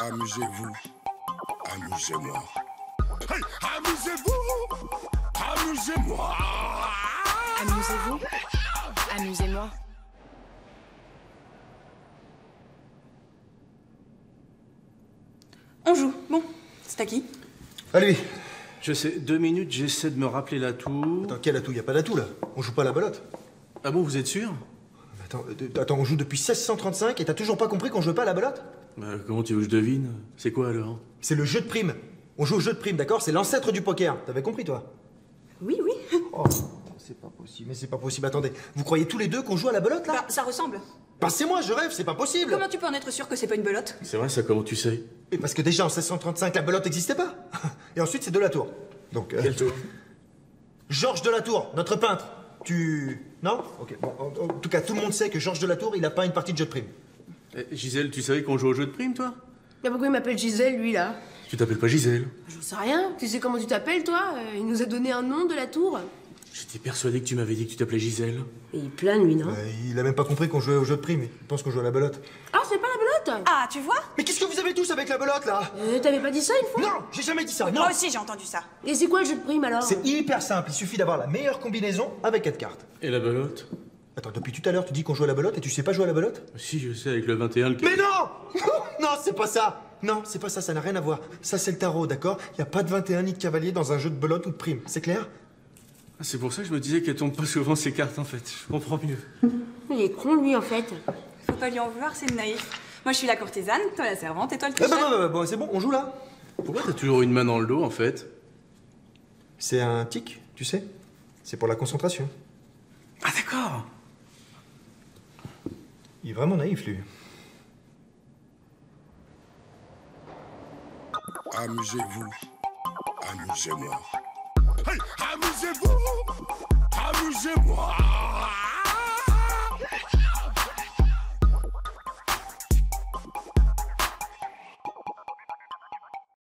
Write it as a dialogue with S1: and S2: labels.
S1: Amusez-vous. Amusez-moi. Hey, amusez-vous. Amusez-moi.
S2: Amusez-vous. Amusez-moi.
S3: On joue. Bon, c'est à qui?
S4: Allez,
S5: Je sais, deux minutes, j'essaie de me rappeler la tour.
S4: attends, quel atout? Y a pas d'atout là? On joue pas à la belote.
S5: Ah bon, vous êtes sûr?
S4: Attends, euh, attends, on joue depuis 1635 et t'as toujours pas compris qu'on jouait pas à la belote?
S5: Bah, Comment tu veux que je devine? C'est quoi alors?
S4: C'est le jeu de prime. On joue au jeu de prime, d'accord? C'est l'ancêtre du poker. T'avais compris toi?
S3: Oui, oui.
S4: Oh, c'est pas possible, mais c'est pas possible. Attendez, vous croyez tous les deux qu'on joue à la belote là?
S3: Bah, ça ressemble.
S4: Passez-moi, je rêve, c'est pas possible
S3: Comment tu peux en être sûr que c'est pas une belote?
S5: C'est vrai ça, comment tu sais?
S4: Et parce que déjà en 1635, la belote n'existait pas. Et ensuite, c'est de la tour. Donc. euh,
S5: Quel tour?
S4: Georges de la Tour, notre peintre. Tu. Non? Ok, bon, en, en tout cas, tout le monde sait que Georges de la Tour, il a pas une partie de jeu de prime.
S5: Eh, Gisèle, tu savais qu'on joue au jeu de prime, toi?
S6: Mais pourquoi il m'appelle Gisèle, lui, là?
S5: Tu t'appelles pas Gisèle
S6: J'en sais rien. Tu sais comment tu t'appelles, toi? Euh, Il nous a donné un nom de la tour.
S5: J'étais persuadé que tu m'avais dit que tu t'appelais Gisèle.
S6: Et il plane, lui, non?
S4: Euh, il a même pas compris qu'on jouait au jeu de prime. Il pense qu'on joue à la belote.
S6: Ah, c'est pas la belote?
S3: Ah, tu vois?
S4: Mais qu'est-ce que vous avez tous avec la belote là?
S6: Euh, T'avais pas dit ça une fois?
S4: Non, j'ai jamais dit ça. Non.
S3: Moi aussi, j'ai entendu ça.
S6: Et c'est quoi le jeu de prime, alors?
S4: C'est hyper simple. Il suffit d'avoir la meilleure combinaison avec quatre cartes.
S5: Et la belote?
S4: Attends, depuis tout à l'heure, tu dis qu'on joue à la belote et tu sais pas jouer à la belote
S5: Si, je sais, avec le 21, le...
S4: Mais non Non, c'est pas ça Non, c'est pas ça, ça n'a rien à voir. Ça, c'est le tarot, d'accord Y a pas de 21 ni de cavalier dans un jeu de belote ou de prime. C'est clair
S5: Ah, C'est pour ça que je me disais qu'elle tombe pas souvent ces cartes, en fait. Je comprends mieux.
S6: Il est con, lui, en fait.
S3: Faut pas lui en vouloir, c'est naïf. Moi, je suis la courtisane, toi la servante et toi le
S4: Eh ben,
S3: tricheur.
S4: ben, ben, bon, c'est bon, on joue là
S5: Pourquoi t'as toujours une main dans le dos, en fait
S4: C'est un tic, tu sais C'est pour la concentration.
S5: Ah, d'accord
S4: Il est vraiment naïf, lui.
S1: Amusez-vous. Amusez-moi. Hey, amusez-vous. Amusez-moi.